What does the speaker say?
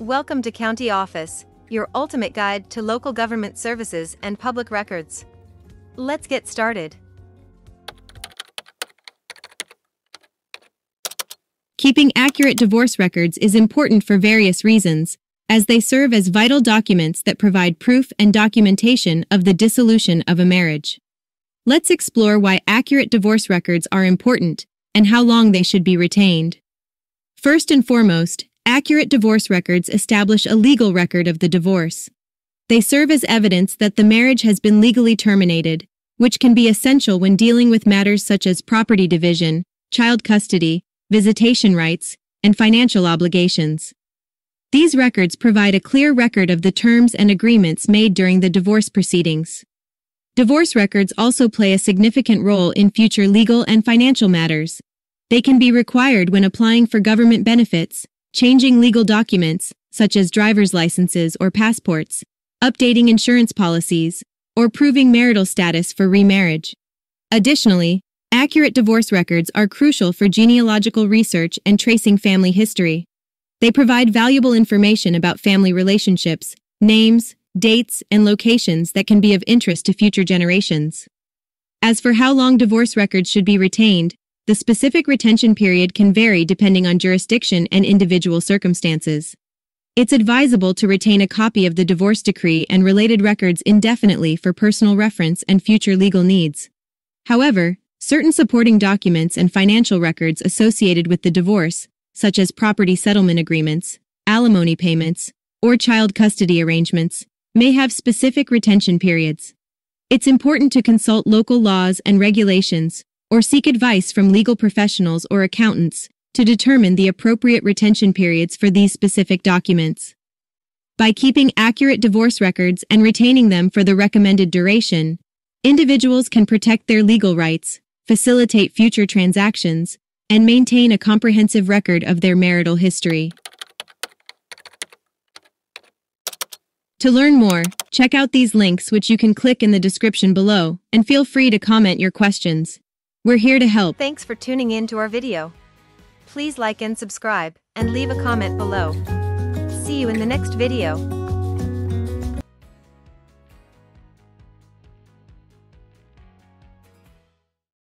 Welcome to County Office, your ultimate guide to local government services and public records. Let's get started. Keeping accurate divorce records is important for various reasons, as they serve as vital documents that provide proof and documentation of the dissolution of a marriage. Let's explore why accurate divorce records are important and how long they should be retained. First and foremost, accurate divorce records establish a legal record of the divorce. They serve as evidence that the marriage has been legally terminated, which can be essential when dealing with matters such as property division, child custody, visitation rights, and financial obligations. These records provide a clear record of the terms and agreements made during the divorce proceedings. Divorce records also play a significant role in future legal and financial matters. They can be required when applying for government benefits, changing legal documents, such as driver's licenses or passports, updating insurance policies, or proving marital status for remarriage. Additionally, Accurate divorce records are crucial for genealogical research and tracing family history. They provide valuable information about family relationships, names, dates, and locations that can be of interest to future generations. As for how long divorce records should be retained, the specific retention period can vary depending on jurisdiction and individual circumstances. It's advisable to retain a copy of the divorce decree and related records indefinitely for personal reference and future legal needs. However, Certain supporting documents and financial records associated with the divorce, such as property settlement agreements, alimony payments, or child custody arrangements, may have specific retention periods. It's important to consult local laws and regulations, or seek advice from legal professionals or accountants to determine the appropriate retention periods for these specific documents. By keeping accurate divorce records and retaining them for the recommended duration, individuals can protect their legal rights, facilitate future transactions, and maintain a comprehensive record of their marital history. To learn more, check out these links which you can click in the description below, and feel free to comment your questions. We're here to help. Thanks for tuning in to our video. Please like and subscribe, and leave a comment below. See you in the next video.